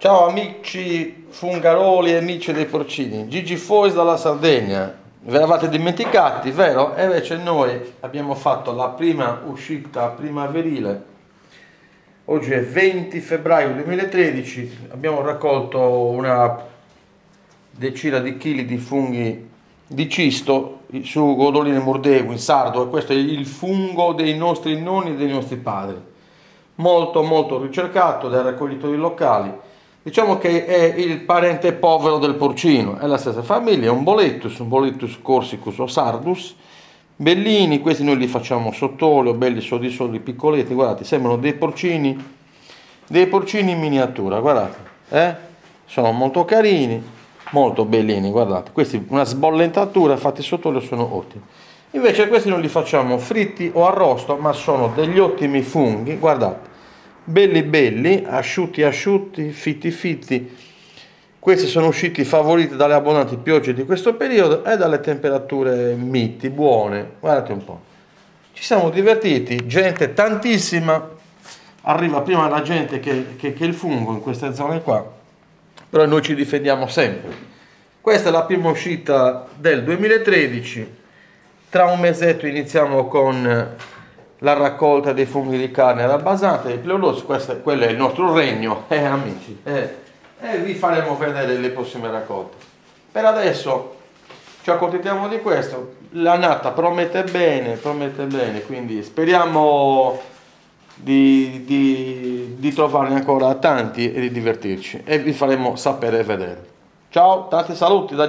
Ciao amici fungaroli e amici dei porcini, Gigi Fois dalla Sardegna, ve l'avete dimenticati, vero? E invece noi abbiamo fatto la prima uscita primaverile, oggi è 20 febbraio 2013, abbiamo raccolto una decina di chili di funghi di cisto su Godoline Murdego in sardo e questo è il fungo dei nostri nonni e dei nostri padri. Molto molto ricercato dai raccoglitori locali Diciamo che è il parente povero del porcino, è la stessa famiglia, è un boletus, un boletus corsicus o sardus, bellini, questi noi li facciamo sott'olio, belli sodi piccoletti, guardate, sembrano dei porcini, dei porcini in miniatura, guardate, eh? sono molto carini, molto bellini, guardate, questi una sbollentatura fatti sott'olio sono ottimi. Invece questi non li facciamo fritti o arrosto, ma sono degli ottimi funghi, guardate, belli belli, asciutti asciutti, fitti fitti. Questi sono usciti favoriti dalle abbondanti piogge di questo periodo e dalle temperature miti, buone. Guardate un po'. Ci siamo divertiti, gente tantissima. Arriva prima la gente che, che, che il fungo in queste zone qua, però noi ci difendiamo sempre. Questa è la prima uscita del 2013. Tra un mesetto iniziamo con la raccolta dei funghi di carne era basata dei pleurossi, questo quello è il nostro regno, eh amici, eh, e vi faremo vedere le prossime raccolte. Per adesso ci accontentiamo di questo, la nata promette bene, promette bene, quindi speriamo di, di, di trovarne ancora tanti e di divertirci e vi faremo sapere e vedere. Ciao, tanti saluti da